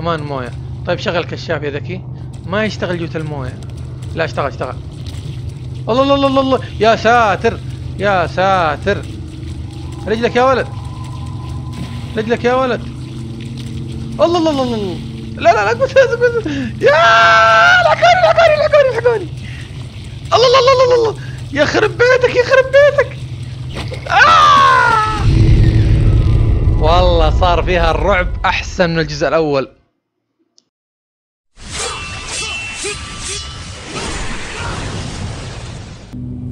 كمان موية. طيب شغل كشاف يا ذكي. ما يشتغل جوة الموية. لا اشتغل اشتغل. الله الله الله الله يا ساتر يا ساتر. رجلك يا ولد. رجلك يا ولد. الله الله الله الله لا لا لا قلت يا لحقوني لحقوني لحقوني لحقوني. الله الله الله الله الله. يخرب بيتك يخرب بيتك. آه! والله صار فيها الرعب أحسن من الجزء الأول.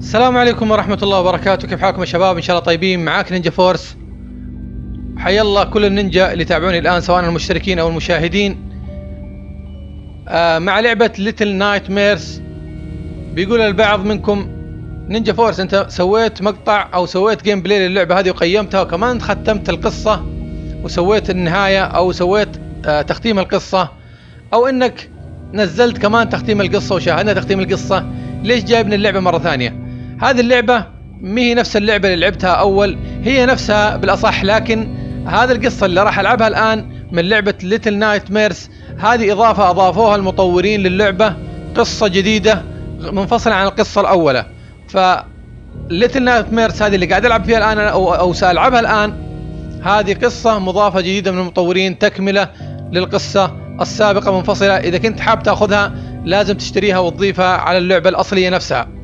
السلام عليكم ورحمة الله وبركاته. كيف حالكم يا شباب؟ إن شاء الله طيبين. معاك نينجا فورس. حيا الله كل النينجا اللي تابعوني الآن سواء المشتركين أو المشاهدين. آه مع لعبة Little Nightmares بيقول البعض منكم نينجا فورس أنت سويت مقطع أو سويت gameplay للعبة هذه وقيمتها وكمان ختمت القصة وسويت النهاية أو سويت آه تختيم القصة. أو إنك نزلت كمان تختيم القصة وشاهدنا تختيم القصة. ليش جايبني اللعبة مرة ثانية؟ هذه اللعبة ما هي نفس اللعبة اللي لعبتها أول هي نفسها بالأصح لكن هذه القصة اللي راح ألعبها الآن من لعبة Little Nightmares هذه إضافة أضافوها المطورين للعبة قصة جديدة منفصلة عن القصة الأولى ف Little Nightmares هذه اللي قاعد ألعب فيها الآن أو, أو سألعبها الآن هذه قصة مضافة جديدة من المطورين تكملة للقصة السابقة منفصلة. إذا كنت حاب تأخذها لازم تشتريها وتضيفها على اللعبة الأصلية نفسها.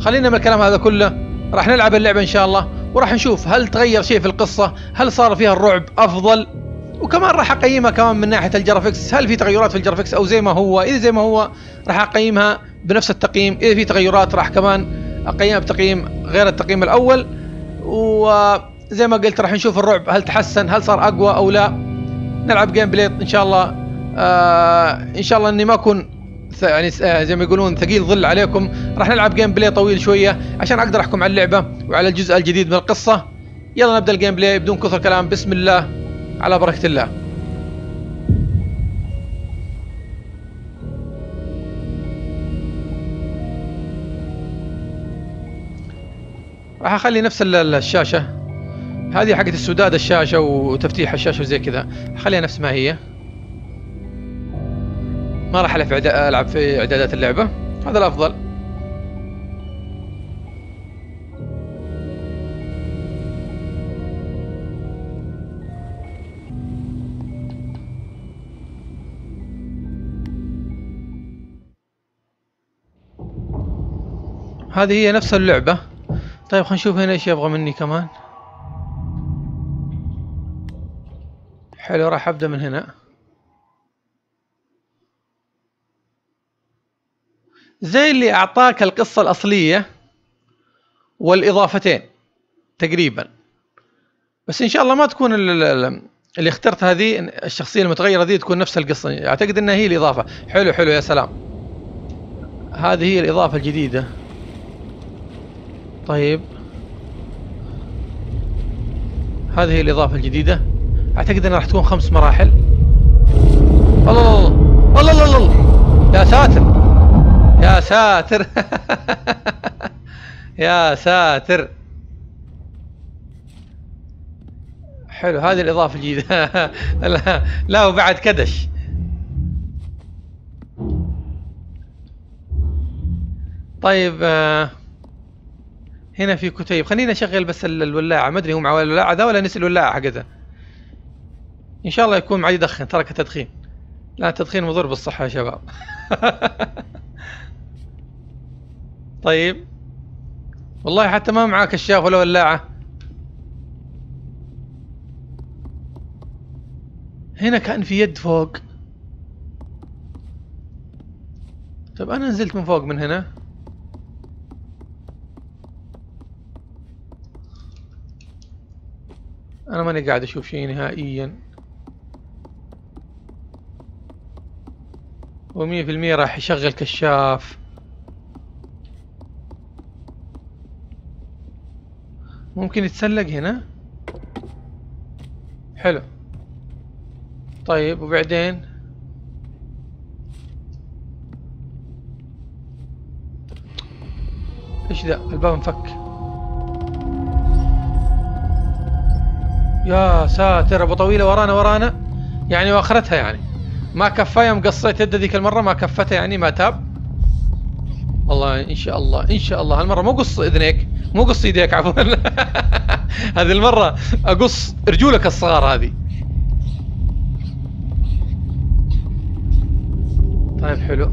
خلينا من الكلام هذا كله. راح نلعب اللعبة إن شاء الله وراح نشوف هل تغير شيء في القصة هل صار فيها الرعب أفضل وكمان راح أقيمها كمان من ناحية ال graphics. هل في تغيرات في ال graphics أو زي ما هو؟ إذا زي ما هو راح أقيمها بنفس التقييم. إذا في تغيرات راح كمان أقيمها بتقييم غير التقييم الأول. وزي ما قلت راح نشوف الرعب هل تحسن هل صار أقوى أو لا. نلعب gameplay إن شاء الله. آه إن شاء الله إني ما أكون يعني زي ما يقولون ثقيل ظل عليكم. راح نلعب gameplay طويل شوية عشان أقدر أحكم على اللعبة وعلى الجزء الجديد من القصة. يلا نبدأ ال gameplay بدون كثر كلام. بسم الله. على بركة الله. راح أخلي نفس الشاشة. هذه حقت السداد الشاشة وتفتيح الشاشة وزي كذا. خليها نفس ما هي. ما راح ألعب ألعب في إعدادات اللعبة. هذا الأفضل. هذه هي نفس اللعبة. طيب خلينا نشوف هنا إيش يبغى مني كمان. حلو راح أبدأ من هنا. زي اللي أعطاك القصة الأصلية والإضافتين تقريبا. بس إن شاء الله ما تكون اللي اخترت هذه الشخصية المتغيرة ذي تكون نفس القصة. أعتقد إنها هي الإضافة. حلو حلو يا سلام. هذه هي الإضافة الجديدة. طيب. هذه هي الإضافة الجديدة. أعتقد إنها راح تكون خمس مراحل. الله الله الله الله الله يا ساتر يا ساتر. يا ساتر. حلو هذه الإضافة الجديدة. لا, لا وبعد كدش. طيب آه هنا في كتيب. خلينا نشغل بس الولاعة. ما أدري هو مع الولاعة ذا ولا نسي الولاعة حقتها. إن شاء الله يكون معي يدخن ترك التدخين لا التدخين مضر بالصحة يا شباب. طيب. والله حتى ما معاه كشاف ولا ولاعة. هنا كان في يد فوق. طيب أنا نزلت من فوق من هنا. أنا ماني قاعد أشوف شيء نهائيا. ومية في المية راح يشغل كشاف. ممكن يتسلق هنا. حلو. طيب وبعدين؟ إيش ذا؟ الباب انفك. يا ساتر أبو طويلة ورانا ورانا. يعني وأخرتها يعني. ما كفى يوم قصيت يده ذيك المرة ما كفته يعني ما تاب. والله إن شاء الله إن شاء الله هالمرة مو قص إذنيك. مو قص يديك عفوا. هذه المرة أقص رجولك الصغار هذه. طيب حلو.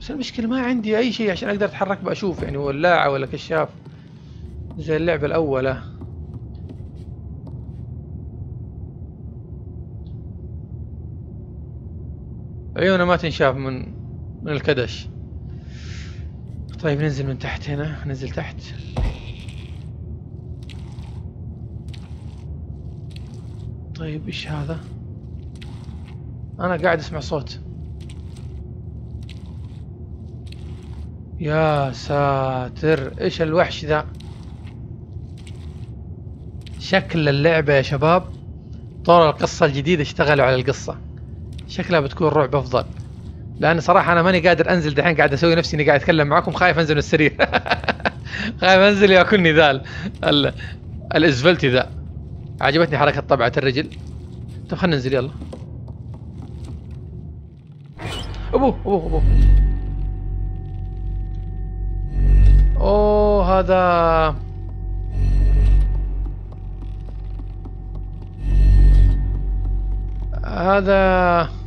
بس المشكلة ما عندي أي شيء عشان أقدر أتحرك بأشوف يعني ولاعة ولا كشاف. زي اللعبة الأولى عيونه ما تنشاف من من الكدش. طيب ننزل من تحت هنا. ننزل تحت. طيب إيش هذا؟ أنا قاعد أسمع صوت. يا ساتر إيش الوحش ذا؟ شكل اللعبة يا شباب طور القصة الجديدة اشتغلوا على القصة. شكلها بتكون رعب أفضل. لأن صراحة أنا ماني قادر أنزل دحين قاعد أسوي نفسي إني قاعد أتكلم معاكم خايف أنزل من السرير. خايف أنزل ياكلني ذا ال... الاسفلتي ذا. عجبتني حركة طبعة الرجل. طب خلينا ننزل يلا. ابوه ابوه ابوه أوه هذا. هذا.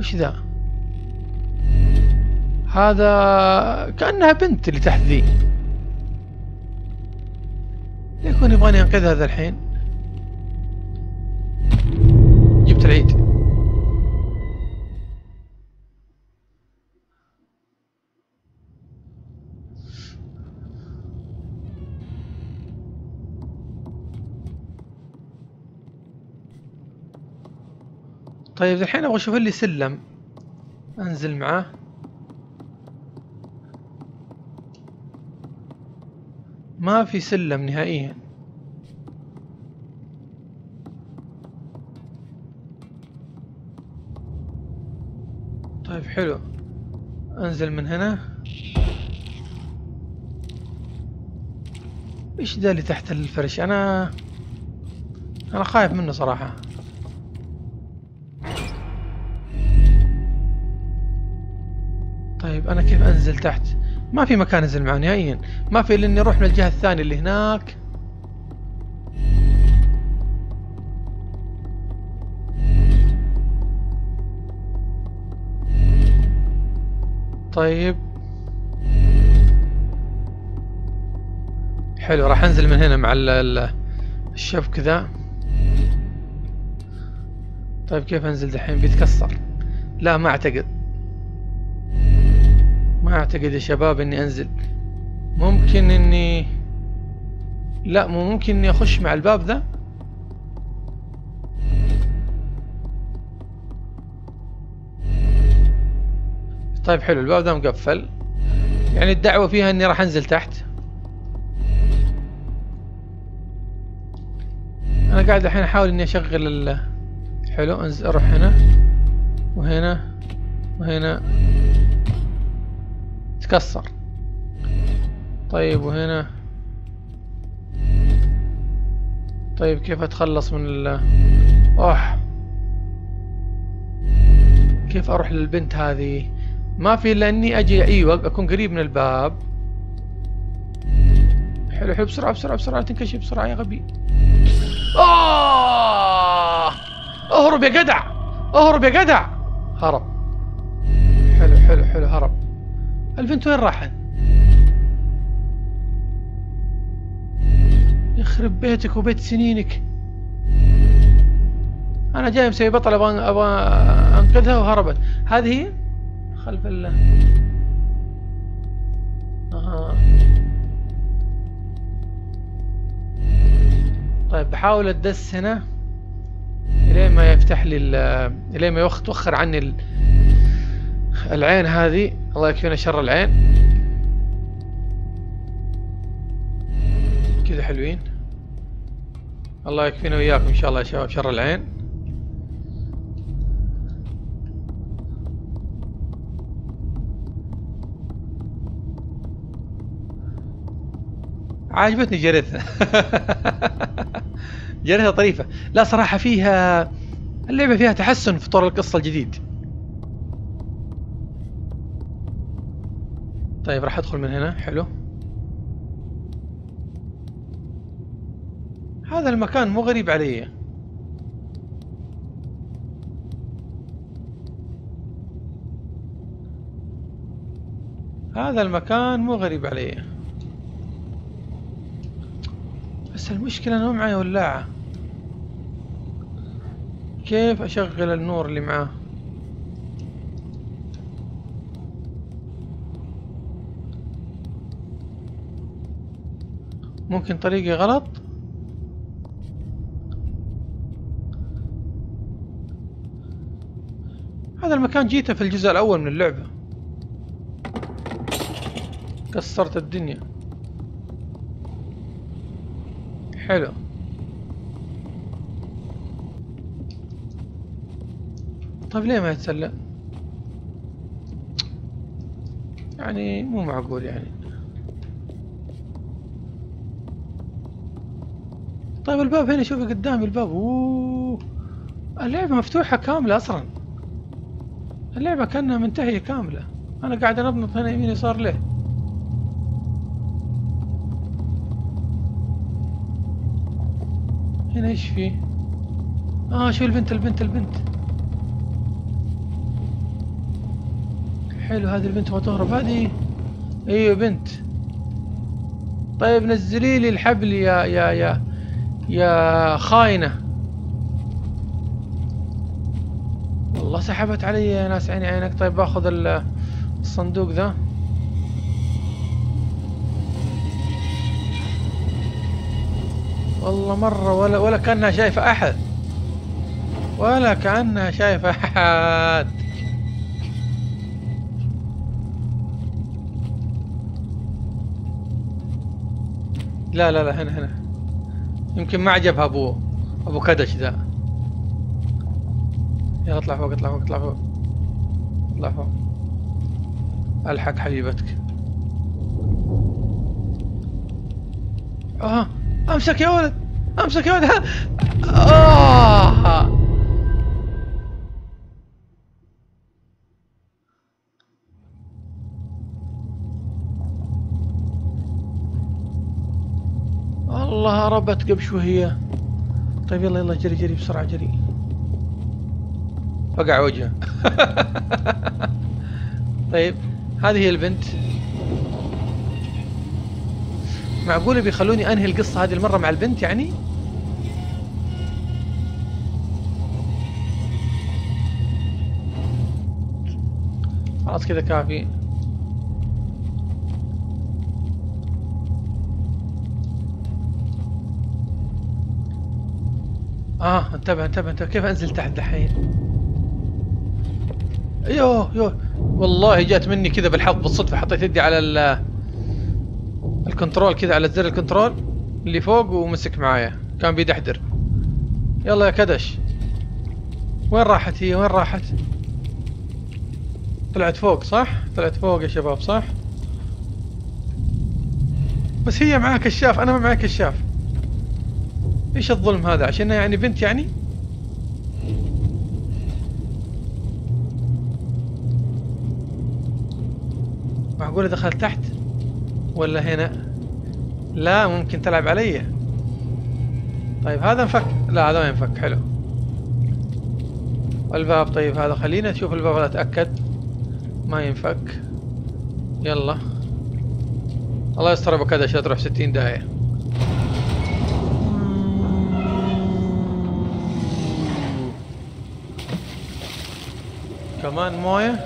وش ذا؟ هذا كأنها بنت اللي تحت ذي. يكون يبغاني انقذها ذا الحين. جبت العيد. طيب الحين أبغى أشوف لي سلم. أنزل معاه ما في سلم نهائيا. طيب حلو. أنزل من هنا. إيش ذا اللي تحت الفرش؟ أنا أنا خايف منه صراحة. انزل تحت. ما في مكان انزل معاه نهائيا. ما في إلا إني أروح من الجهة الثانية اللي هناك. طيب. حلو راح أنزل من هنا مع الشبك ذا طيب كيف أنزل دحين؟ بيتكسر. لا ما أعتقد. أعتقد يا شباب إني أنزل. ممكن اني لا مو ممكن إني أخش مع الباب ذا؟ طيب حلو. الباب ذا مقفل. يعني الدعوة فيها إني راح أنزل تحت. أنا قاعد الحين أحاول إني أشغل ال حلو انزل أروح هنا وهنا وهنا. تكسر طيب وهنا؟ طيب كيف أتخلص من ال أوح. كيف أروح للبنت هذه؟ ما في إلا إني أجي أيوه أكون قريب من الباب. حلو حلو بسرعة بسرعة بسرعة تنكشف بسرعة يا غبي. آه! أهرب يا جدع! أهرب يا جدع! هرب. حلو حلو حلو هرب. البنت وين راحت؟ يخرب بيتك وبيت سنينك. أنا جاي مسوي بطل أبغى أبغى أنقذها وهربت. هذه هي؟ خلف ال أها طيب بحاول أدس هنا إلين ما يفتح لي إلين ما يوخر عني العين هذه. الله يكفينا شر العين. كذا حلوين. الله يكفينا وياكم إن شاء الله يا شباب شر العين. عاجبتني جريتها جريتها طريفة. لا صراحة فيها اللعبة فيها تحسن في طور القصة الجديد. طيب راح أدخل من هنا. حلو. هذا المكان مو غريب علي. هذا المكان مو غريب علي. بس المشكلة إنه معي ولاعة كيف أشغل النور اللي معاه؟ ممكن طريقي غلط؟ هذا المكان جيته في الجزء الأول من اللعبة. كسرت الدنيا. حلو. طيب ليه ما يتسلى؟ يعني مو معقول يعني. طيب الباب هنا شوفي قدامي الباب. أوه. اللعبة مفتوحة كاملة أصلا. اللعبة كأنها منتهية كاملة. أنا قاعد انضنط هنا يمين يسار ليه؟ هنا إيش فيه آه شو البنت البنت البنت. حلو هذه البنت ما تهرب هذه؟ إيوه بنت. طيب نزلي لي الحبل يا يا يا. يا خاينة. والله سحبت علي يا ناس عيني عينك. طيب باخذ الصندوق ذا. والله مرة ولا ولا كأنها شايفة أحد. ولا كأنها شايفة أحد. لا لا لا هنا هنا. يمكن ما عجبها أبو أبو كدش ذا. يلا اطلع فوق اطلع فوق اطلع فوق. اطلع فوق. ألحق حبيبتك. آه أمسك يا ولد أمسك يا ولد. آه. هربت قبل شوية طيب يلا يلا جري جري بسرعة جري. فقع وجهه. طيب هذه هي البنت. معقولة بيخلوني أنهي القصة هذه المرة مع البنت يعني؟ خلاص كذا كافي. آه انتبه انتبه انتبه. كيف أنزل تحت دحين؟ يوه يوه والله جات مني كذا بالحظ بالصدفة. حطيت يدي على ال ال control كذا على زر ال control اللي فوق ومسك معايا. كان بيدحدر. يلا يا كدش. وين راحت هي؟ وين راحت؟ طلعت فوق صح؟ طلعت فوق يا شباب صح؟ بس هي معاها كشاف أنا ما معي كشاف إيش الظلم هذا؟ عشان يعني بنت يعني؟ معقولة دخلت تحت؟ ولا هنا؟ لا ممكن تلعب علي. طيب هذا انفك. لا هذا ما ينفك. حلو. الباب طيب هذا خلينا نشوف الباب هذا اتأكد ما ينفك. يلا. الله يستر أبو كذا تروح 60 داهية كمان موية؟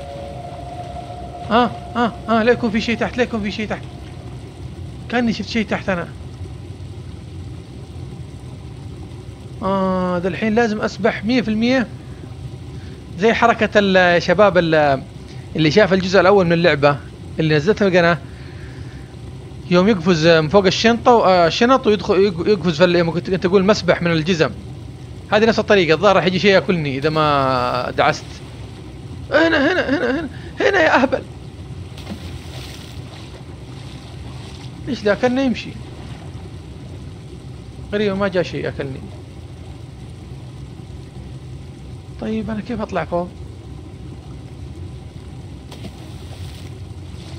آه آه آه ليكم في شيء تحت ليكم في شيء تحت. كأني شفت شيء تحت أنا. آه ده الحين لازم أسبح مية في المية. زي حركة الشباب اللي شاف الجزء الأول من اللعبة اللي نزلتها القناة يوم يقفز من فوق الشنطة الشنط ويدخل يقفز في كنت تقول مسبح من الجزم. هذه نفس الطريقة الظاهر راح يجي شيء يأكلني إذا ما دعست. هنا هنا هنا هنا هنا يا أهبل. إيش ذا كان يمشي؟ تقريبا ما جاء شيء اكلني طيب أنا كيف أطلع فوق؟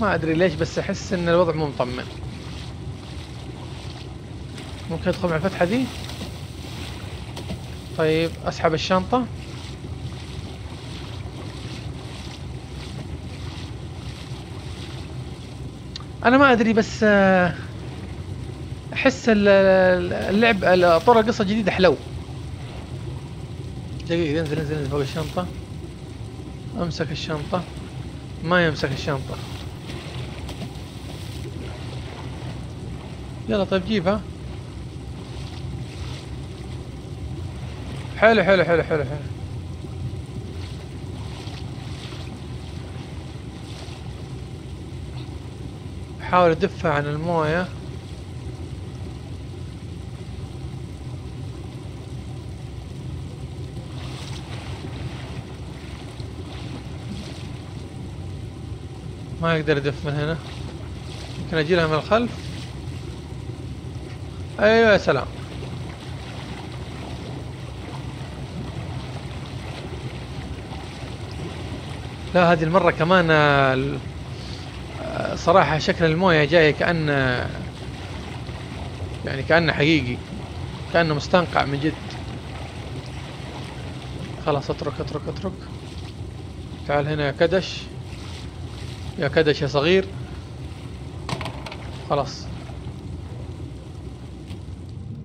ما أدري ليش بس أحس إن الوضع مو مطمن. ممكن أدخل مع الفتحة ذي؟ طيب أسحب الشنطة. أنا ما أدري بس آه، أحس ال- ال- اللعب ال- طور القصة الجديدة حلو. دقيقة انزل انزل انزل فوق الشنطة. أمسك الشنطة. ما يمسك الشنطة. يلا طيب جيبها حلو حلو حلو حلو حلو. حاول ادفع عن الموية. ما يقدر يدف من هنا. يمكن أجي لها من الخلف. أيوه يا سلام. لا هذه المرة كمان آه، ال- آه، صراحة شكل الموية جاية كأن يعني كأنه حقيقي كأنه مستنقع من جد. خلاص اترك اترك اترك. تعال هنا يا كدش. يا كدش يا صغير. خلاص.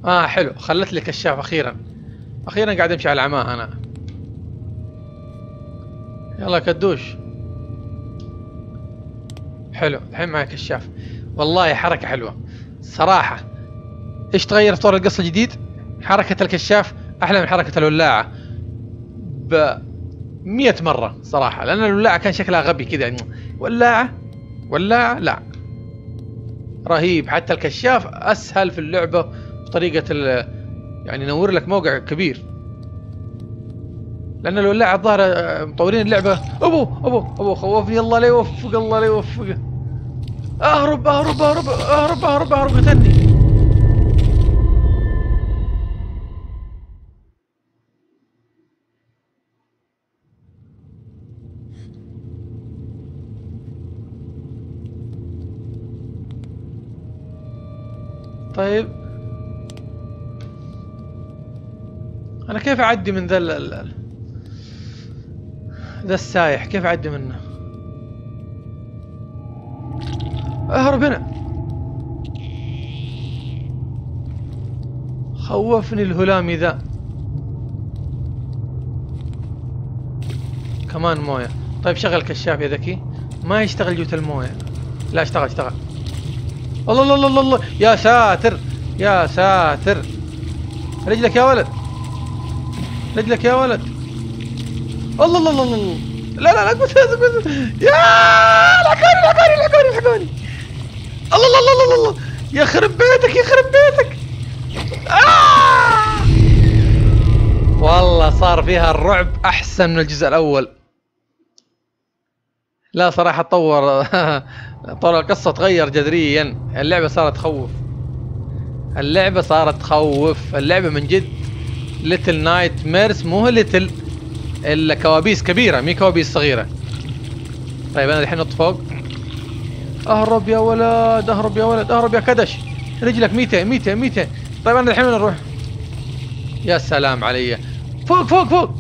آه حلو. خلت لي كشاف أخيرا. أخيرا قاعد أمشي على عماه أنا. يلا كدوش. حلو الحين معي كشاف. والله حركة حلوة. صراحة إيش تغير في طور القصة الجديد؟ حركة الكشاف أحلى من حركة الولاعة ب مية مرة صراحة لأن الولاعة كان شكلها غبي كذا يعني ولاعة ولاعة لا. رهيب. حتى الكشاف أسهل في اللعبة بطريقة ال يعني ينور لك موقع كبير. لأن الولاعة الظاهر آه، مطورين اللعبة أبو أبو أبو خوفني الله لا يوفق الله لا يوفقه أهرب أهرب أهرب أهرب أهرب أهرب قتلني طيب. أنا كيف أعدي من ذا ذا السايح؟ كيف أعدي منه؟ اهرب هنا خوفني الهلامي ذا كمان موية. طيب شغل كشاف يا ذكي. ما يشتغل جوة الموية. لا اشتغل اشتغل. الله الله الله الله. يا ساتر يا ساتر. رجلك يا ولد. رجلك يا ولد. الله الله الله الله لا لا لا قوت قوت. يا لحقوني لحقوني لحقوني لحقوني. الله الله الله الله الله. يخرب بيتك يخرب بيتك. آه! والله صار فيها الرعب أحسن من الجزء الأول. لا صراحة تطور. طور القصة تغير جذريا. اللعبة صارت تخوف. اللعبة صارت تخوف. اللعبة من جد. Little Nightmares مو little إلا كوابيس كبيرة مي كوابيس صغيرة. طيب أنا الحين نط فوق. اهرب يا ولد اهرب يا ولد اهرب يا كدش. رجلك 200 200 200 طيب أنا الحين وين نروح يا سلام علي. فوق فوق فوق.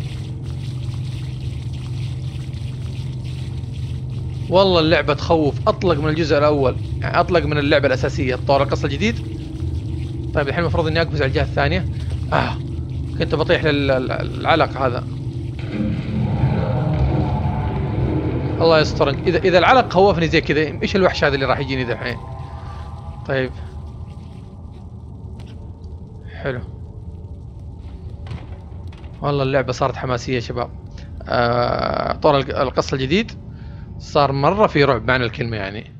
والله اللعبة تخوف. أطلق من الجزء الأول يعني أطلق من اللعبة الأساسية. طور القصة الجديد طيب الحين المفروض إني أقفز على الجهة الثانية. آه كنت بطيح للعلق هذا. الله يستر اذا إذا العلق خوفني زي كذا إيش الوحش هذا اللي راح يجيني ذا الحين طيب. حلو. والله اللعبة صارت حماسية يا شباب. آه طور الق- القصة الجديد. صار مرة في رعب معنى الكلمة يعني.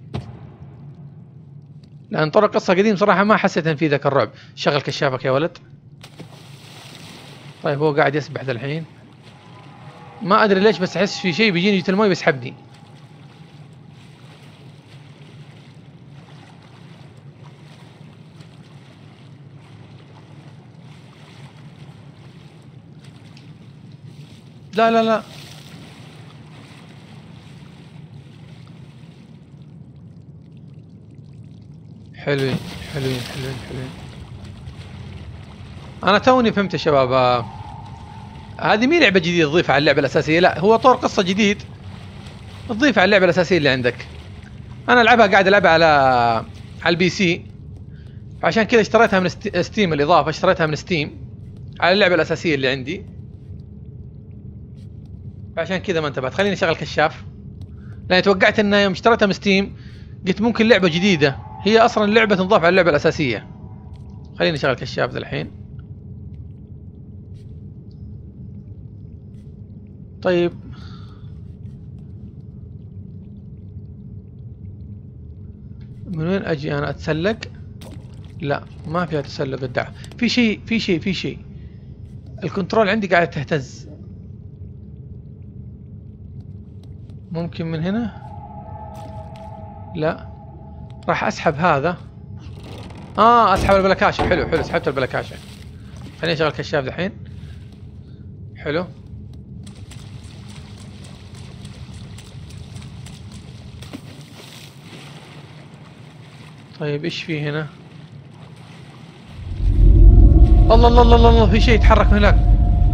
لأن طور القصة القديم صراحة ما حسيت إن في ذاك الرعب. شغل كشافك يا ولد. طيب هو قاعد يسبح ذا الحين. ما أدري ليش بس أحس في شيء بيجيني جت الماي بيسحبني لا لا لا. حلوين حلوين حلوين حلوين. أنا توني فهمت يا شباب. آه. هذه مي لعبة جديدة تضيفها على اللعبة الأساسية. لا هو طور قصة جديد. تضيفها على اللعبة الأساسية اللي عندك. أنا ألعبها قاعد ألعبها على على ال PC. عشان كذا اشتريتها من Steam الإضافة اشتريتها من Steam على اللعبة الأساسية اللي عندي. عشان كذا ما انتبهت. خليني أشغل كشاف. لأني توقعت ان يوم اشتريتها من Steam قلت ممكن لعبة جديدة. هي أصلا لعبة تنضاف على اللعبة الأساسية. خليني أشغل كشاف ذا الحين. طيب. من وين أجي أنا؟ أتسلق؟ لا ما فيها تسلق الدعم. في شيء في شيء في شيء. ال control عندي قاعد تهتز. ممكن من هنا؟ لا. راح أسحب هذا. آه أسحب البلكاشه حلو حلو سحبت البلكاشه خليني أشغل كشاف الحين حلو. طيب إيش في هنا الله الله الله الله في شيء يتحرك من هناك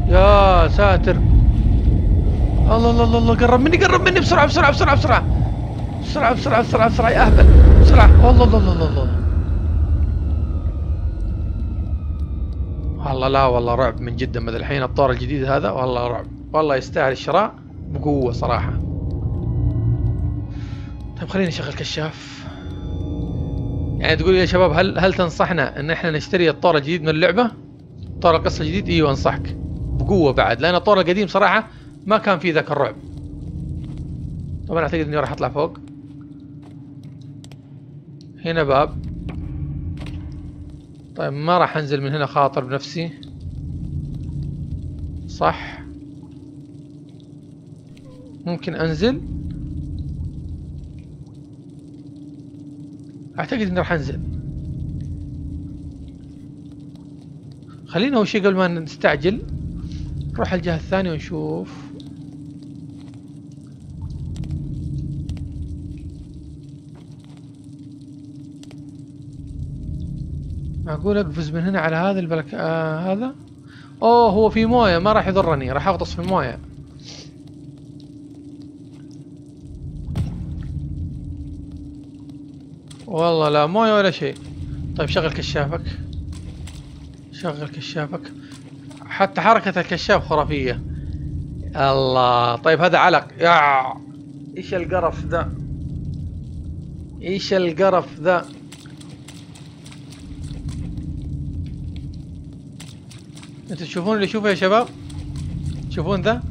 يا ساتر الله الله الله الله قرب مني قرب مني بسرعة بسرعة بسرعة بسرعة بسرعة بسرعة بسرعة بسرعة يا أهبل بسرعة الله الله الله الله الله والله لا والله رعب من جدا من الحين الطور الجديد هذا والله رعب والله يستاهل الشراء بقوة صراحة طيب خليني اشغل كشاف يعني تقول يا شباب هل هل تنصحنا إن إحنا نشتري الطور الجديد من اللعبة؟ طور القصة الجديد إيوه أنصحك بقوة بعد لأن الطور القديم صراحة ما كان فيه ذاك الرعب. طبعا أعتقد إني راح أطلع فوق. هنا باب. طيب ما راح أنزل من هنا خاطر بنفسي. صح. ممكن أنزل. أعتقد اني راح انزل خلينا أول شيء قبل ما نستعجل نروح الجهة الثانية ونشوف. معقول أقفز من هنا على هذا البلك آه هذا. أوه هو في موية ما راح يضرني راح أغطس في الموية. والله لا موية ولا شيء. طيب شغل كشافك. شغل كشافك. حتى حركة الكشاف خرافية. الله. طيب هذا علق. يا! إيش القرف ذا؟ إيش القرف ذا؟ أنتوا تشوفون اللي يشوفه يا شباب؟ تشوفون ذا؟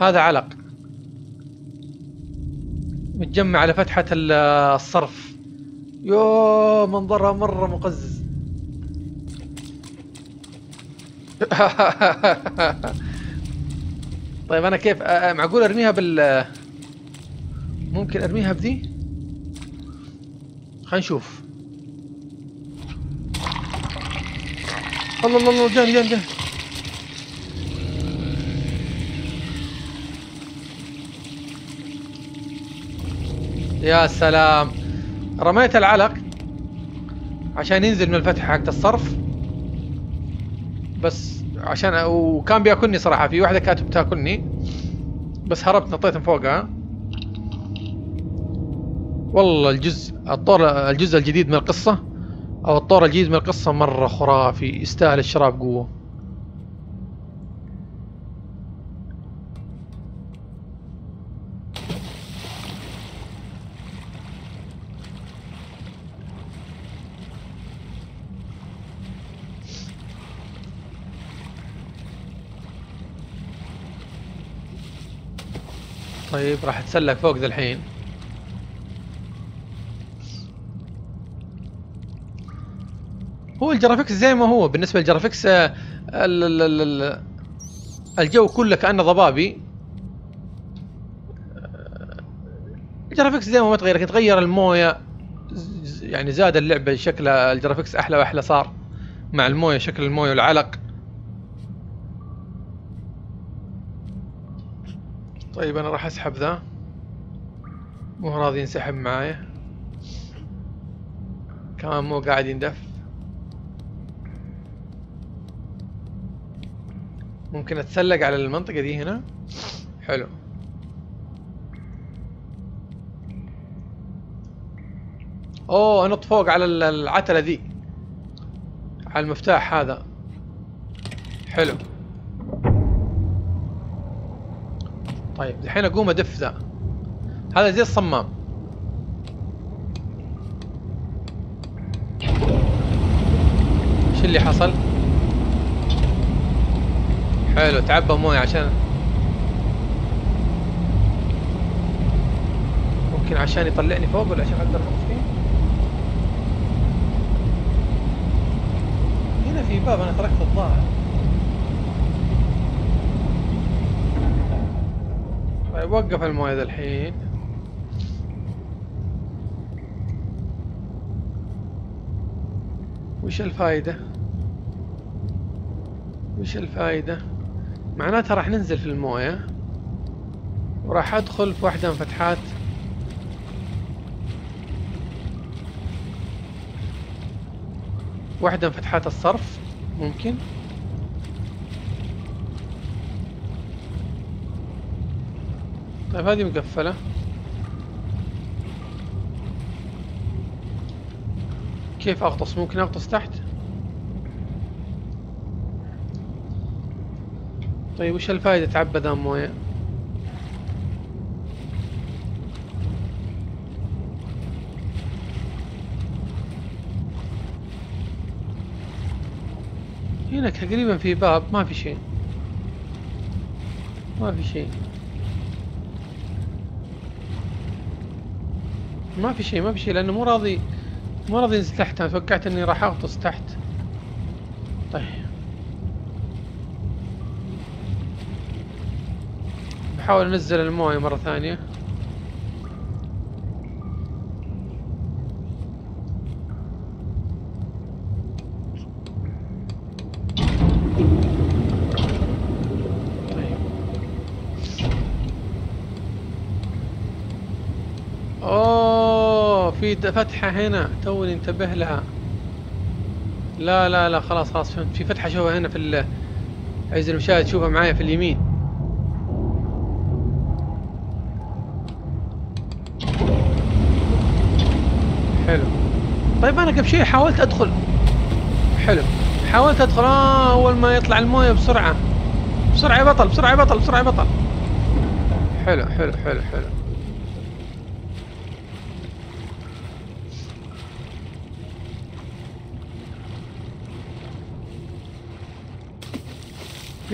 هذا علق. متجمع على فتحة الصرف. يو منظرها مرة مقزز. طيب أنا كيف معقول أرميها بال؟ ممكن أرميها بذي؟ خلينا نشوف. الله الله الله جاني جاني جاني يا سلام. رميت العلق عشان ينزل من الفتحة حقت الصرف. بس عشان وكان بياكلني صراحة في واحدة كانت بتاكلني. بس هربت نطيت من فوقها. والله الجزء الطور الجزء الجديد من القصة أو الطور الجديد من القصة مرة خرافي يستاهل الشراء بقوة طيب راح اتسلق فوق ذا الحين. هو ال graphics زي ما هو. بالنسبة لل graphics آه، الجو كله كأنه ضبابي. آه، ال graphics زي ما ما تغير لكن تغير الموية. يعني زاد اللعبة شكل ال graphics أحلى وأحلى صار. مع الموية شكل الموية والعلق. طيب أنا راح أسحب ذا. مو راضي ينسحب معايا. كمان مو قاعد يندف. ممكن أتسلق على المنطقة دي هنا. حلو. أوه أنط فوق على ال- العتلة ذي على المفتاح هذا. حلو. طيب الحين أقوم أدف ذا. هذا زي الصمام. إيش اللي حصل؟ حلو تعبى موية عشان ممكن عشان يطلعني فوق ولا عشان أقدر انط فيه؟ هنا في باب أنا تركت الظاهر. طيب وقف الموية الحين وش الفايدة؟ وش الفايدة؟ معناتها راح ننزل في الموية وراح أدخل في واحدة من فتحات واحدة من فتحات الصرف ممكن طيب هذه مقفلة. كيف أغطس؟ ممكن أغطس تحت؟ طيب وش الفائدة تعبى ذا موية. هنا تقريبا في باب ما في شيء. ما في شيء. ما في شيء ما في شيء لأنه مو راضي مو راضي ينزل تحت. أنا توقعت إني راح أغطس تحت. طيب. بحاول أنزل الموية مرة ثانية طيب اوه في فتحة هنا توني انتبه لها. لا لا لا خلاص خلاص فهمت في فتحة شوفها هنا في عز المشاهد شوفها معايا في اليمين. حلو. طيب أنا قبل شوي حاولت أدخل. حلو. حاولت أدخل. آه أول ما يطلع الموية بسرعة. بسرعة يا بطل بسرعة يا بطل بسرعة يا بطل. حلو حلو حلو حلو.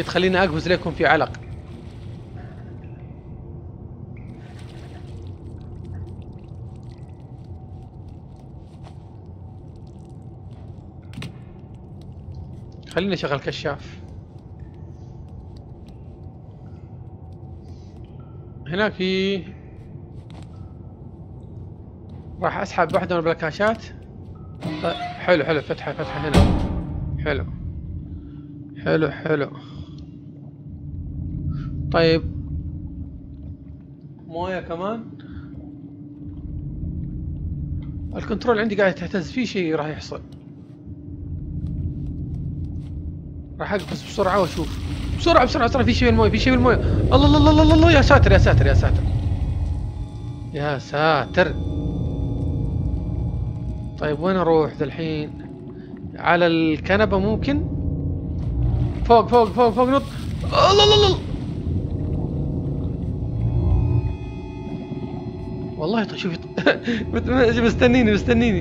بتخليني أقفز لكم في علق. خليني أشغل كشاف. هناك في راح أسحب واحدة من البلاكاشات. طيب حلو حلو فتحة فتحة هنا. حلو. حلو حلو. طيب. مويه كمان. ال control عندي قاعد تهتز. في شيء راح يحصل. راح أقفز بسرعة وأشوف. بسرعة بسرعة بسرعة. في شيء بالمويه في شيء بالمويه. الله الله الله الله الله. يا ساتر يا ساتر يا ساتر. يا ساتر. طيب وين أروح الحين على الكنبة ممكن؟ فوق فوق فوق فوق نط. الله الله الله. والله طيب شوفي مستنيني مستنيني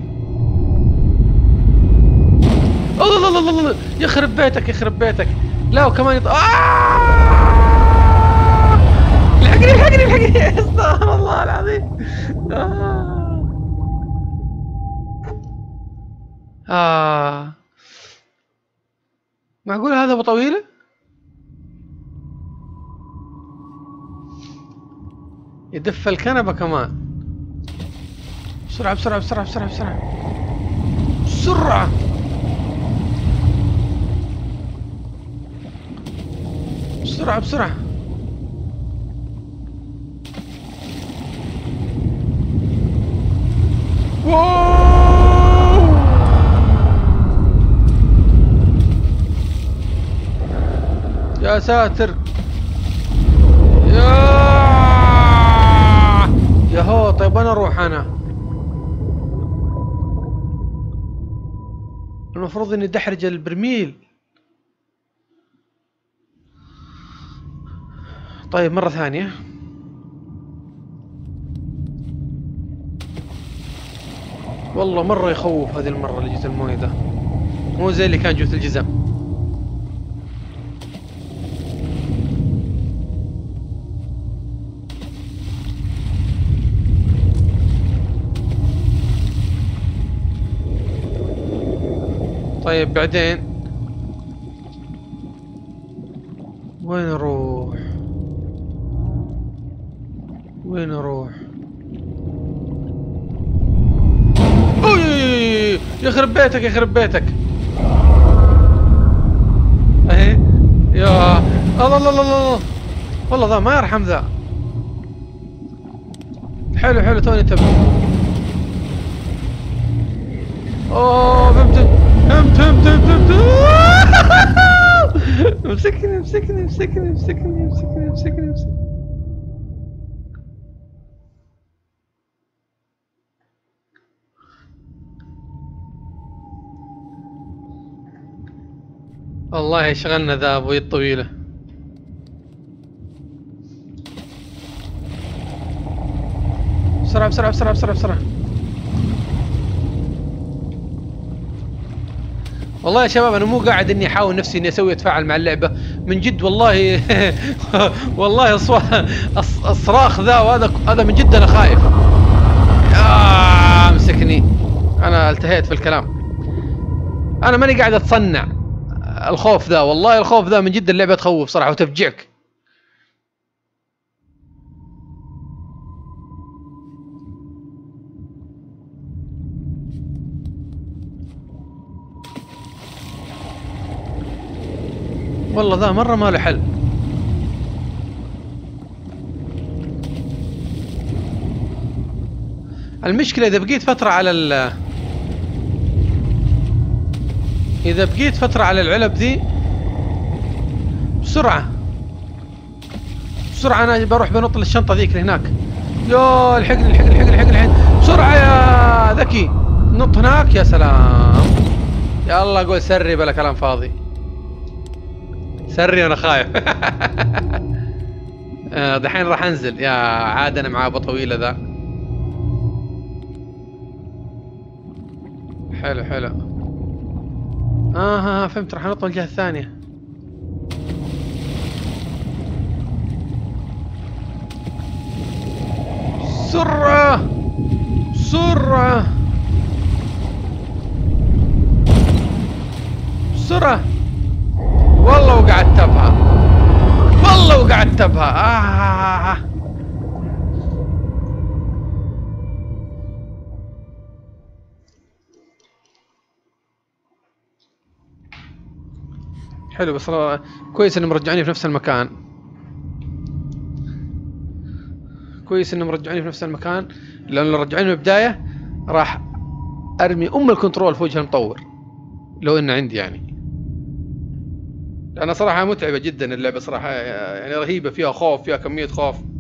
الله الله الله الله يخرب بيتك يخرب بيتك لا وكمان يط... آه! الحقني الحقني الحقني. استغفر الله العظيم. آه. آه. معقول هذا أبو طويلة؟ يدف الكنبة كمان. بسرعة بسرعة بسرعة بسرعة بسرعة. بسرعة. بسرعة بسرعة. يا ساتر. يا! يا هو طيب أنا أروح أنا؟ المفروض إني دحرج البرميل. طيب مرة ثانية. والله مرة يخوف هذه المرة اللي جيت الموية ده. مو زي اللي كان جوة الجزم طيب بعدين؟ وين أروح وين أروح أوي! يخرب بيتك يخرب بيتك أهي. يا الله الله الله الله والله ذا ما يرحم ذا. حلو حلو توني انتبه أوه فهمت. فهمت فهمت فهمت فهمت امسكني امسكني امسكني امسكني امسكني امسكني امسكني. والله يشغلنا ذا أبوي الطويلة. بسرعة بسرعة بسرعة بسرعة بسرعة. والله يا شباب أنا مو قاعد إني أحاول نفسي إني أسوي أتفاعل مع اللعبة. من جد والله والله الصراخ ذا وهذا هذا من جد أنا خايف. آه أنا التهيت في الكلام. أنا ماني قاعد أتصنع. الخوف ذا والله الخوف ذا من جد اللعبة تخوف صراحة وتفجعك. والله ذا مرة ما له حل. المشكلة إذا بقيت فترة على ال إذا بقيت فترة على العلب ذي بسرعة بسرعة أنا بروح بنط للشنطه ذيك هناك يا الحقني الحقني الحقني الحقني الحقني بسرعة يا ذكي نط هناك يا سلام. الله قول سري بلا كلام فاضي. سري أنا خايف. آه، دحين راح أنزل. يا عاد أنا معاه طويلة ذا. حلو حلو. آه ها فهمت. راح نطول الجهة الثانية. سرعة! سرعة! بسرعة والله وقعدت ابها والله وقعدت ابها آه. حلو بس كويس إنهم مرجعيني في نفس المكان. كويس إنهم مرجعيني في نفس المكان. لأن لو رجعوني من البداية راح أرمي أم الكنترول في وجه المطور. لو إنه عندي يعني. لأنها صراحة متعبة جدا اللعبة صراحة يعني رهيبة فيها خوف فيها كمية خوف.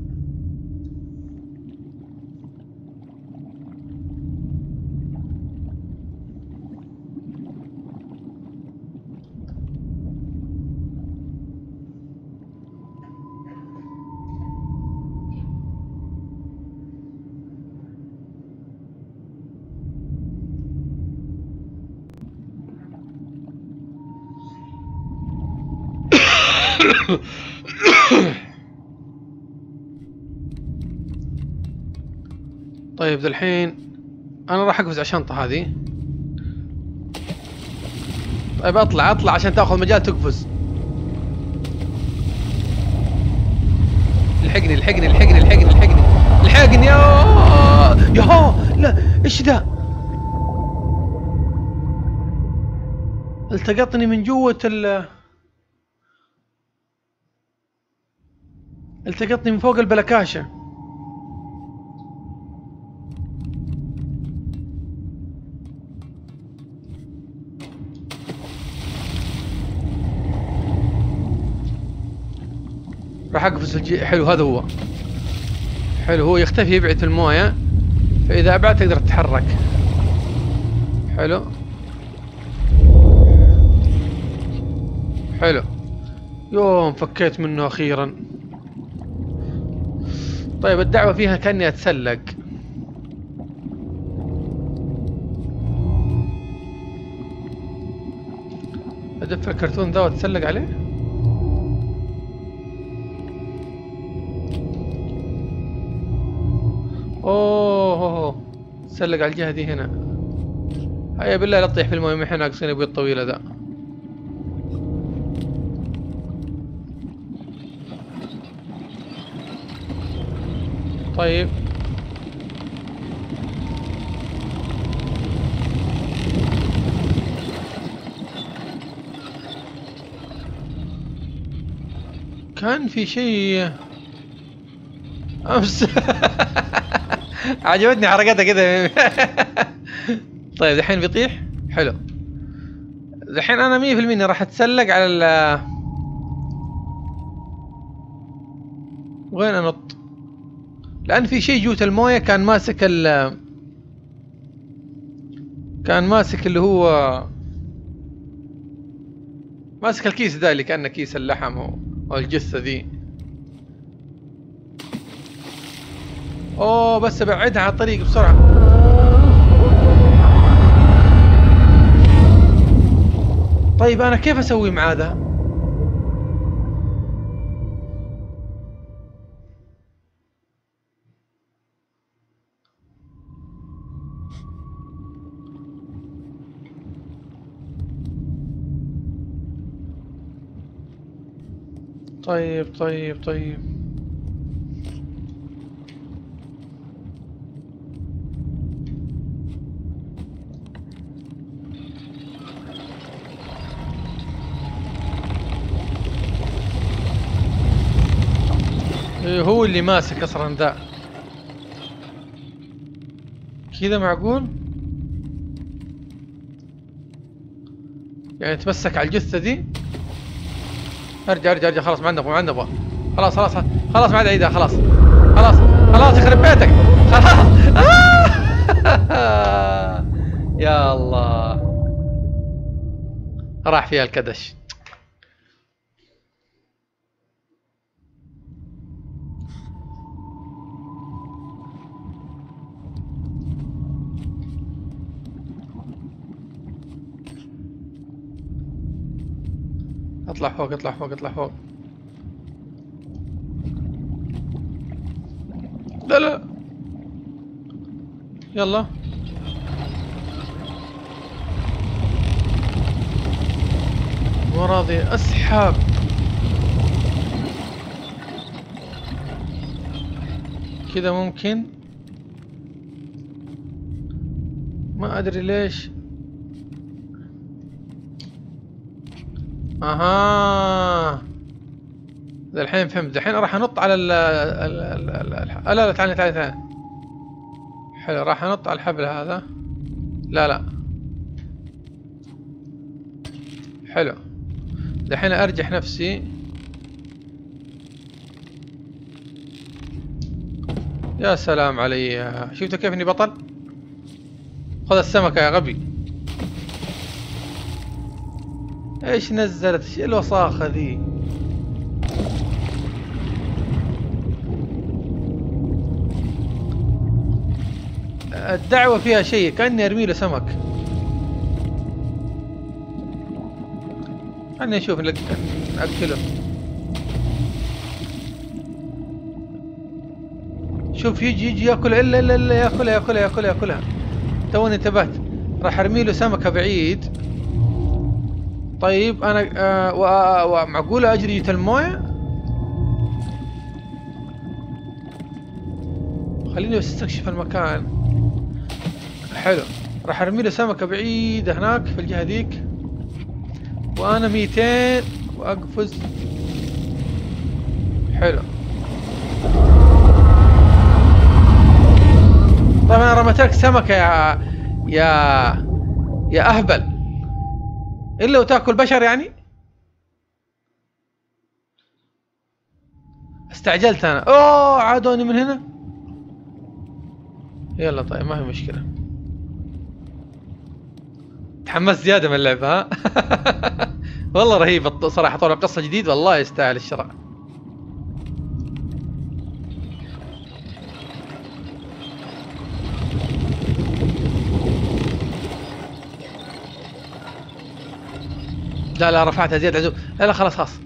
طيب الحين أنا راح أقفز على الشنطة هذه. طيب أطلع أطلع عشان تأخذ مجال تقفز. الحقني الحقني الحقني الحقني الحقني الحقني يا يا لا إيش ذا؟ التقطني من جوة ال التقطني من فوق البلكاشة. اقفز الج... حلو هذا هو. حلو هو يختفي يبعد في المويه. فإذا أبعد تقدر تتحرك. حلو. حلو. يوم فكيت منه أخيرا. طيب الدعوة فيها كأني أتسلق. ادف الكرتون ذا وأتسلق عليه؟ أوه. تسلق على الجهة دي هنا. هيا بالله لا تطيح في المويه ما إحنا ناقصين أبوي الطويلة ذا. طيب. كان في شيء أمس. عجبتني حركتها كذا طيب الحين بيطيح؟ حلو. الحين أنا مية في المية راح أتسلق على ال وين أنط؟ لأن في شيء جوة الموية كان ماسك ال كان ماسك اللي هو ماسك الكيس ذا اللي كأنه كيس اللحم أو الجثة ذي. أوه بس ابعدها على الطريق بسرعة. طيب أنا كيف أسوي مع ذا طيب طيب طيب. هو اللي ماسك أصلا ذا. كذا معقول؟ يعني تمسك على الجثة دي؟ أرجع أرجع أرجع خلاص ما عندنا ما عندنا خلاص خلاص خلاص ما عاد عيدها خلاص. خلاص خلاص يخرب بيتك. خلاص. يا الله. راح فيها الكدش. اطلع فوق اطلع فوق اطلع فوق. لا لا. يلا. مو راضي اسحب كذا ممكن. ما أدري ليش. أها. الحين فهمت. الحين راح أنط على ال لا لا تعال تعال تعال حلو راح أنط على الحبل هذا. لا لا. حلو. الحين أرجح نفسي. يا سلام علي. شفتوا كيف إني بطل؟ خذ السمكة يا غبي. إيش نزلت؟ إيش الوساخة ذي؟ الدعوة فيها شيء كأني أرمي له سمك. خلينا نشوف نأكله شوف يجي يجي يأكل إلا إلا إلا يأكلها يأكلها يأكلها يأكلها. توني انتبهت. راح أرمي له سمكة بعيد. طيب أنا آه ومعقولة أجري جيت المويه خليني بس أستكشف المكان. حلو. راح أرمي له سمكة بعيدة هناك في الجهة ذيك. وأنا ميتين وأقفز. حلو. طبعا أنا رميت لك سمكة يا يا يا أهبل. إلا وتأكل بشر يعني؟ استعجلت أنا. أوه عادوني من هنا. يلا طيب ما في مشكلة. تحمست زيادة من اللعبة ها؟ والله رهيب صراحة طول قصة جديد والله يستاهل الشراء لا لا رفعتها زيادة. عزوم لا لا خلاص خلاص.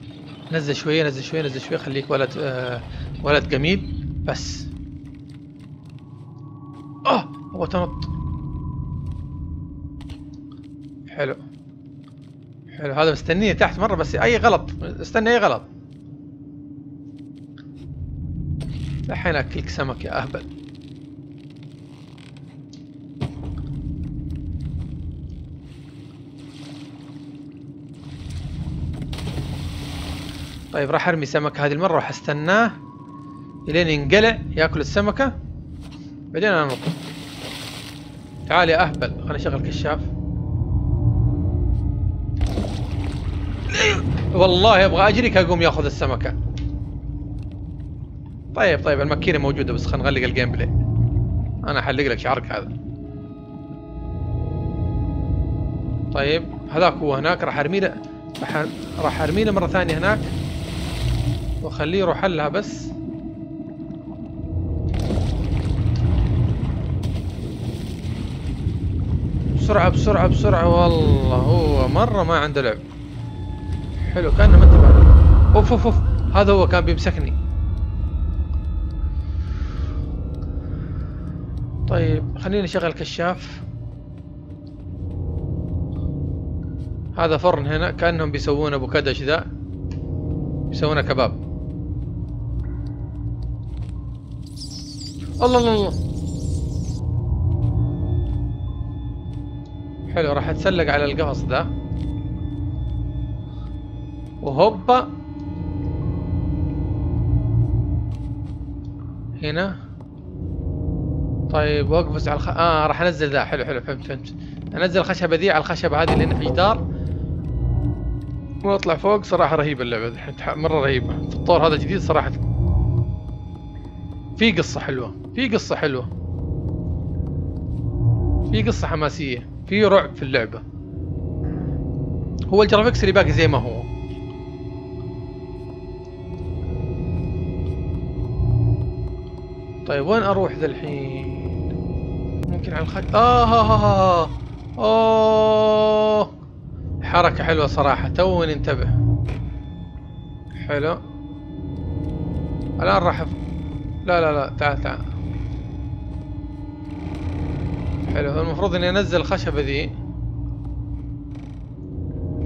نزل شوية نزل شوية نزل شوية. خليك ولد آه ولد جميل. بس. آه هو تنط. حلو. حلو. هذا مستنيه تحت مرة بس أي غلط. استنى أي غلط. الحين أكلك سمك يا أهبل. طيب راح أرمي سمك هذه المرة راح أستناه إلين ينقلع يأكل السمكة. بعدين أنط. تعال يا أهبل خليني اشغل كشاف. والله أبغى أجريك أقوم يأخذ السمكة. طيب طيب الماكينة موجودة بس خلينا نغلق ال gameplay. أنا أحلق لك شعرك هذا. طيب هذاك هو هناك راح أرمي له راح أرمي له مرة ثانية هناك. واخليه يروح لها بس. بسرعة بسرعة بسرعة. والله هو مرة ما عنده لعب. حلو كأنه ما انتبه. أوف أوف أوف. هذا هو كان بيمسكني. طيب خليني أشغل كشاف. هذا فرن هنا كأنهم بيسوون ابو كدش ذا بيسوونه كباب. الله الله الله. حلو راح أتسلق على القفص ذا وهوبا. هنا. طيب واقفز على الخ... آه راح أنزل ذا. حلو حلو فهمت فهمت. أنزل الخشبه ذي على الخشبة هذه اللي في جدار. وأطلع فوق صراحة رهيبه اللعبة مرة رهيبة. الطور هذا جديد صراحة. في قصة حلوة. في قصة حلوة. في قصة حماسية. في رعب في اللعبة. هو الجرافيكس اللي باقي زي ما هو. طيب وين أروح ذا الحين؟ ممكن على الخط آه, آه, آه, آه, آه حركة حلوة صراحة. توني انتبه. حلو. الآن راح. لا لا لا. تعال تعال. حلو. المفروض إني أنزل الخشبة ذي.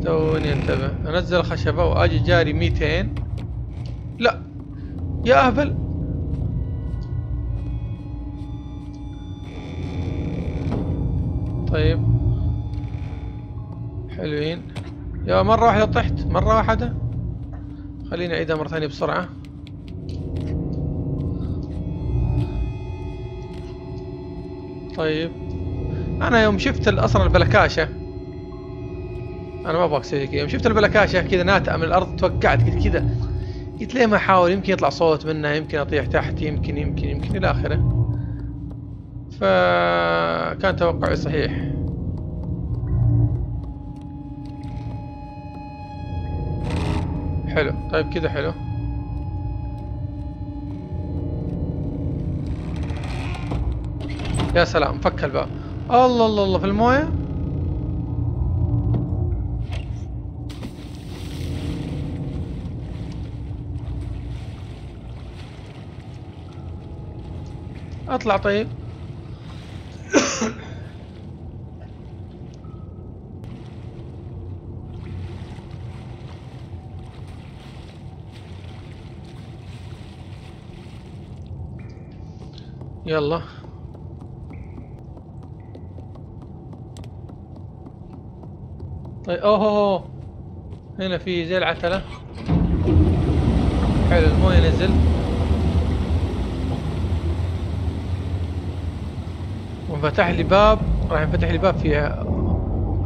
توني انتبه. أنزل الخشبة وآجي جاري ميتين. لا. يا أهبل. طيب. حلوين. يا مرة واحدة طحت. مرة واحدة. خليني أعيدها مرة ثانية بسرعة. طيب. أنا يوم شفت أصلا البلكاشة. أنا ما أبغى أسوي كذا يوم شفت البلكاشة كذا ناتئة من الأرض توقعت قلت كذا. قلت ليه ما أحاول؟ يمكن يطلع صوت منها يمكن أطيح تحت يمكن يمكن يمكن إلى آخره. فكان توقعي صحيح. حلو. طيب كذا حلو. يا سلام فك الباب. الله الله الله في الموية؟ أطلع طيب. يلا. طيب أوه, أوه. هنا في زي العتلة. حلو الموية نزل وفتح لي باب راح ينفتح لي باب فيها.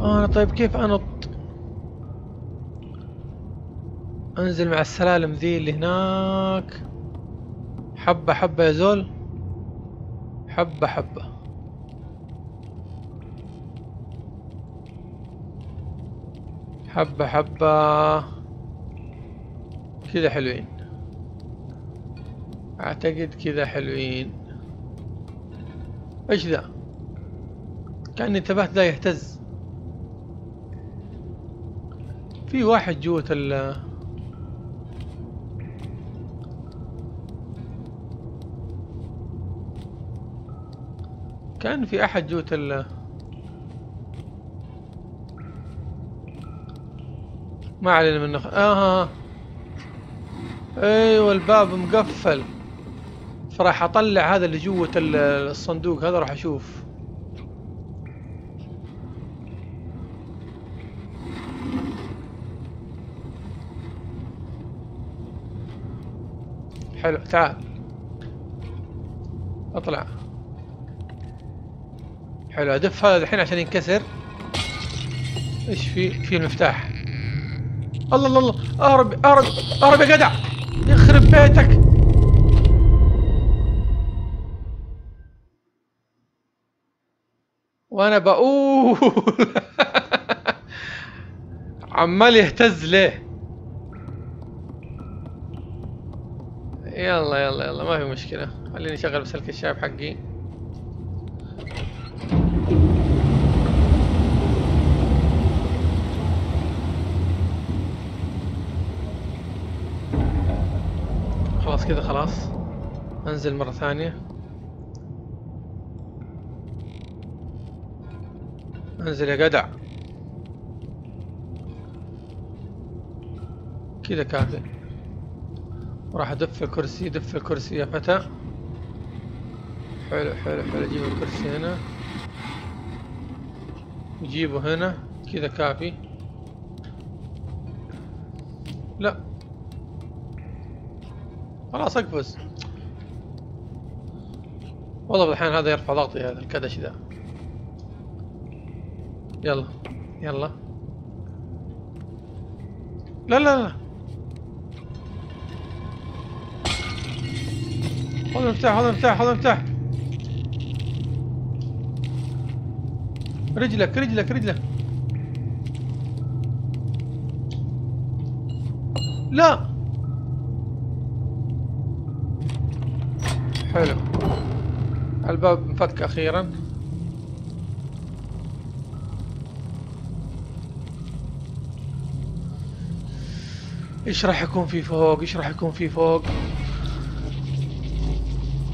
أنا طيب كيف أنط؟ أنزل مع السلالم ذي اللي هناك. حبة حبة يا زول. حبة حبة. حبة حبة. كذا حلوين. أعتقد كذا حلوين. إيش ذا؟ كأني انتبهت ذا يهتز. في واحد جوة ال كان في أحد جوة ال ما علينا منه آه, آه. أيوه الباب مقفل. فراح أطلع هذا اللي جوة الصندوق هذا راح أشوف. حلو تعال. أطلع. حلو أدف هذا الحين عشان ينكسر. إيش في؟ في المفتاح. الله الله الله. اهرب اهرب اهرب يا جدع. يخرب بيتك. وأنا بقول عمال يهتز ليه؟ يلا يلا يلا. ما في مشكلة. خليني أشغل بس الكشاف حقي. خلاص كذا خلاص. أنزل مرة ثانية. أنزل يا جدع. كذا كافي. راح أدف الكرسي دف الكرسي يا فتى. حلو حلو حلو. أجيب الكرسي هنا. نجيبه هنا. كذا كافي. لا. خلاص اقفز والله بالحين هذا يرفع ضغطي هذا الكدش ذا. يلا يلا. لا لا لا. خذ المفتاح خذ المفتاح خذ المفتاح رجلك رجلك رجلك. لا. حلو. الباب انفك أخيرا. إيش راح يكون في فوق؟ إيش راح يكون في فوق؟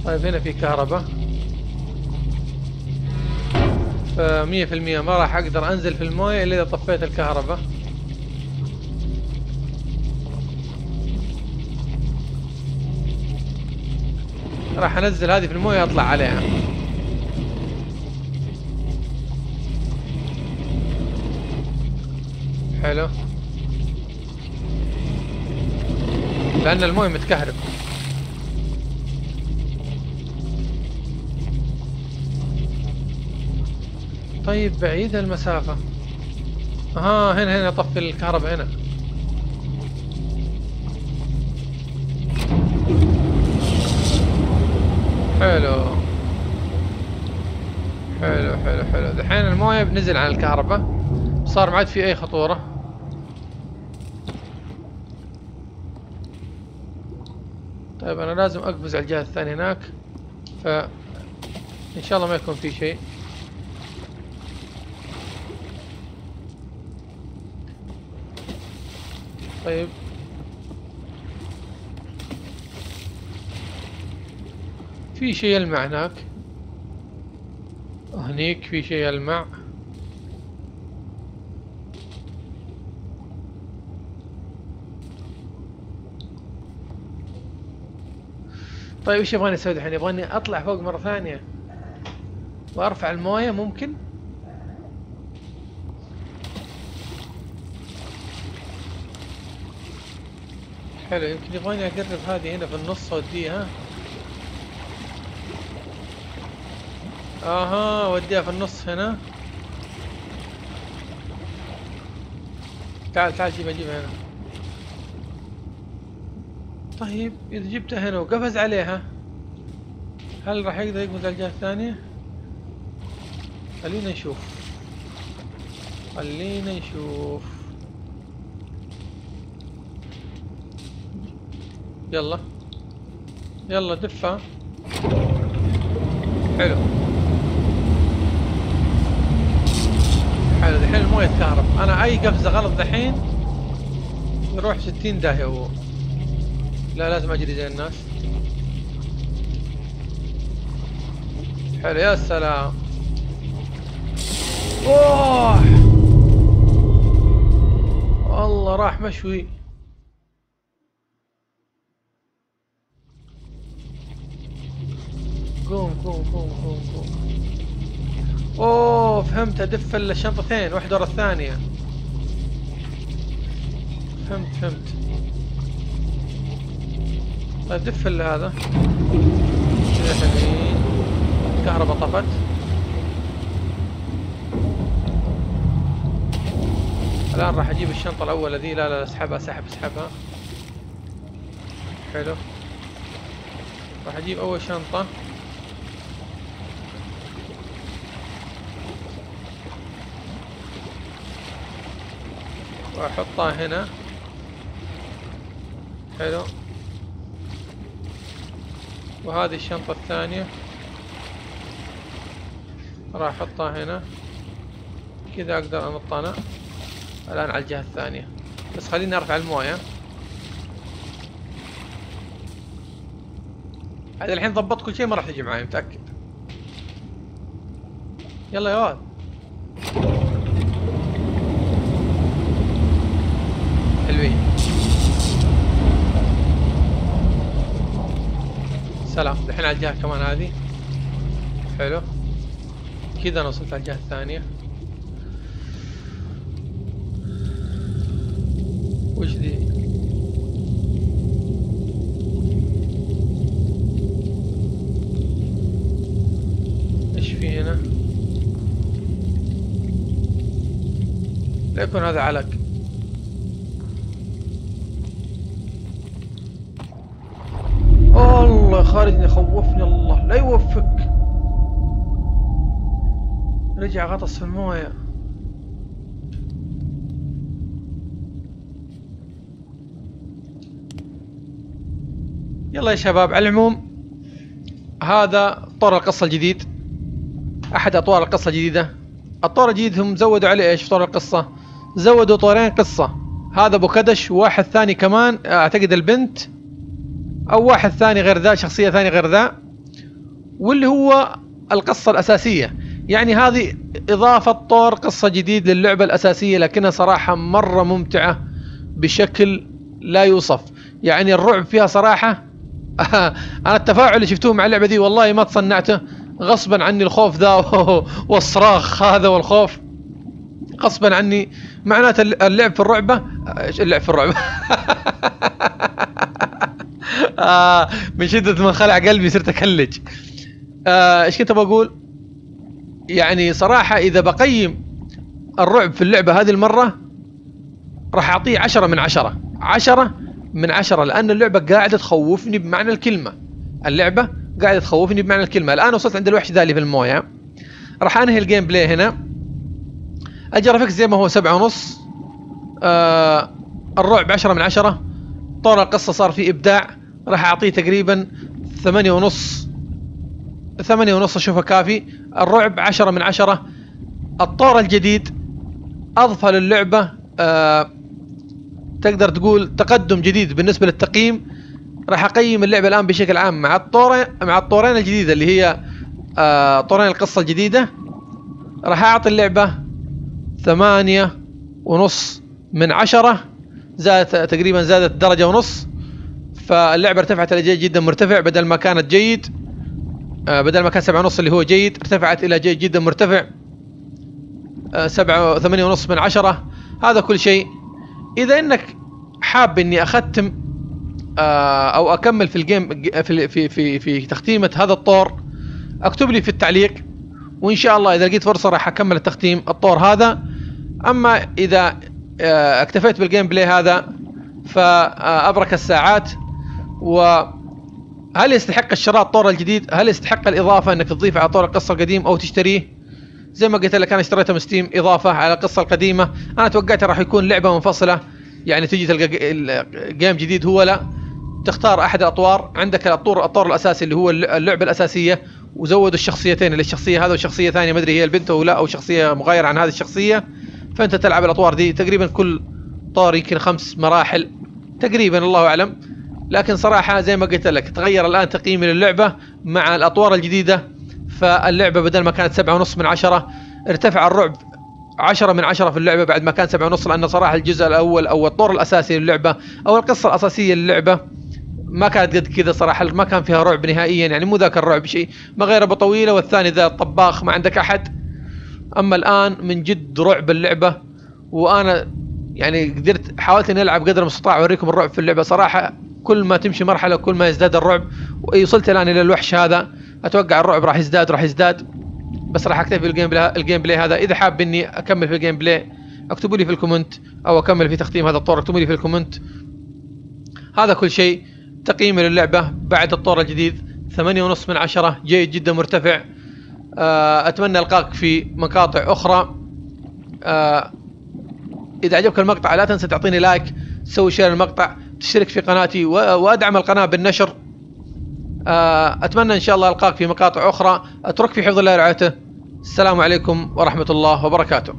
طيب هنا في كهرباء. فمية في المية ما راح أقدر أنزل في الموية إلا إذا طفيت الكهرباء. راح انزل هذه في المويه اطلع عليها. حلو. لأن المويه متكهرب. طيب بعيد المسافة. ها هنا هنا طفي الكهرباء هنا. حلو. حلو حلو حلو. دحين الموية بنزل عن الكهرباء. صار ما عاد في أي خطورة. طيب أنا لازم أقفز على الجهة الثانية هناك. ف إن شاء الله ما يكون في شيء. طيب. في شيء يلمع هناك؟ هنيك في شيء يلمع؟ طيب إيش يبغاني أسوي الحين؟ يبغاني أطلع فوق مرة ثانية وأرفع الموية ممكن؟ حلو يمكن يبغاني أقرب هذه هنا في النص أوديها. أها وديها في النص هنا. تعال تعال جيبها جيبها هنا. طيب إذا جبتها هنا وقفز عليها هل راح يقدر يقفز على الجهة الثانية؟ خلينا نشوف. خلينا نشوف. يلا. يلا دفها حلو حلو الحين المويه تكهرب أنا أي قفزة غلط دحين يروح 60 داهية هو. لا لازم أجري زي الناس. حلو يا سلام. أوه! والله راح مشوي. فهمت أدف الشنطتين واحدة ورا الثانية. فهمت فهمت. طيب دف هذا. الكهرباء طفت. الآن راح أجيب الشنطة الأولى ذي. لا لا اسحبها سحب اسحبها. حلو. راح أجيب أول شنطة. وأحطها هنا. حلو. وهذه الشنطة الثانية. راح أحطها هنا. كذا أقدر انط أنا الآن على الجهة الثانية. بس خليني أرفع الموية. هذا الحين ضبطت كل شيء ما راح تجي معي متأكد. يلا يا واد حلوين سلام. الحين على الجهة كمان هذه. حلو. كذا أنا وصلت على الجهة الثانية. وش ذي؟ إيش في هنا؟ لا يكون هذا علق. خوفني الله لا يوفق. رجع غطس في الموية. يلا يا شباب على العموم هذا طور القصة الجديد. أحد أطوار القصة الجديدة. الطور الجديد هم زودوا عليه إيش؟ طور القصة. زودوا طورين قصة. هذا أبو كدش وواحد ثاني كمان أعتقد البنت. أو واحد ثاني غير ذا شخصية ثانية غير ذا واللي هو القصة الأساسية. يعني هذه إضافة طور قصة جديد للعبة الأساسية لكنها صراحة مرة ممتعة بشكل لا يوصف. يعني الرعب فيها صراحة أنا التفاعل اللي شفتوه مع اللعبة دي والله ما تصنعته. غصبا عني الخوف ذا والصراخ هذا والخوف. غصبا عني معناته اللعب في الرعبة اللعب في الرعبة؟ آه من شدة ما خلع قلبي صرت أكلج. آه إيش كنت بقول يعني صراحة إذا بقيم الرعب في اللعبة هذه المرة راح أعطيه عشرة من عشرة. عشرة من عشرة لأن اللعبة قاعدة تخوفني بمعنى الكلمة. اللعبة قاعدة تخوفني بمعنى الكلمة. الآن وصلت عند الوحش ذا اللي في الموية. راح أنهي ال gameplay هنا ال graphics زي ما هو سبعة ونص. آه الرعب عشرة من عشرة. طور القصة صار فيه إبداع. راح أعطيه تقريبا ثمانية ونص ثمانية ونص أشوفه كافي. الرعب عشرة من عشرة. الطور الجديد أضفى للعبة آه تقدر تقول تقدم جديد بالنسبة للتقييم. راح أقيم اللعبة الآن بشكل عام مع الطورين مع الطورين الجديدة اللي هي آه طورين القصة الجديدة. راح أعطي اللعبة ثمانية ونص من عشرة زادت تقريبا زادت درجة ونص. فاللعبة ارتفعت إلى جيد جدا مرتفع بدل ما كانت جيد. آه بدل ما كان سبعة ونص اللي هو جيد ارتفعت إلى جيد جدا مرتفع. آه سبعة ثمانية ونص من عشرة. هذا كل شيء. إذا إنك حاب إني أختم آه أو أكمل في الجيم في في في, في تختيمة هذا الطور اكتب لي في التعليق وإن شاء الله إذا لقيت فرصة راح أكمل التختيم الطور هذا. أما إذا آه، اكتفيت بال gameplay هذا فأبرك الساعات. و هل يستحق الشراء الطور الجديد؟ هل يستحق الإضافة إنك تضيف على طور القصة القديم أو تشتريه؟ زي ما قلت لك أنا اشتريته من Steam إضافة على القصة القديمة، أنا توقعت راح يكون لعبة منفصلة يعني تجي تلقى game جديد هو لا. تختار أحد الأطوار. عندك الطور الطور الأساسي اللي هو اللعبة الأساسية. وزودوا الشخصيتين اللي الشخصية هذا وشخصية ثانية ما أدري هي البنت أو لا أو شخصية مغايرة عن هذه الشخصية. فأنت تلعب الأطوار دي. تقريبا كل طور يمكن خمس مراحل. تقريبا الله أعلم. لكن صراحة زي ما قلت لك تغير الآن تقييمي للعبة مع الأطوار الجديدة فاللعبة بدل ما كانت سبعة ونص من عشرة ارتفع الرعب عشرة من عشرة في اللعبة بعد ما كان سبعة ونص لأن صراحة الجزء الأول أو الطور الأساسي للعبة أو القصة الأساسية للعبة ما كانت قد كذا صراحة ما كان فيها رعب نهائيا يعني مو ذاك الرعب شيء ما غير أبو طويلة والثاني ذا الطباخ ما عندك أحد. أما الآن من جد رعب اللعبة وأنا يعني قدرت حاولت إني ألعب قدر المستطاع اوريكم الرعب في اللعبة صراحة كل ما تمشي مرحلة كل ما يزداد الرعب. وصلت الآن إلى الوحش هذا. أتوقع الرعب راح يزداد راح يزداد. بس راح أكتفي بال gameplay ال gameplay هذا. إذا حاب إني أكمل في ال gameplay اكتبوا لي في ال comment أو أكمل في تختيم هذا الطور. اكتبوا لي في ال comment. هذا كل شيء. تقييمي للعبة بعد الطور الجديد. ثمانية ونص من عشرة. جيد جدا مرتفع. آه، أتمنى ألقاك في مقاطع أخرى. آه، إذا عجبك المقطع لا تنسى تعطيني like تسوي share المقطع. تشترك في قناتي وأدعم القناة بالنشر. آه، أتمنى إن شاء الله ألقاك في مقاطع أخرى. أترك في حفظ الله ورعايته السلام عليكم ورحمة الله وبركاته.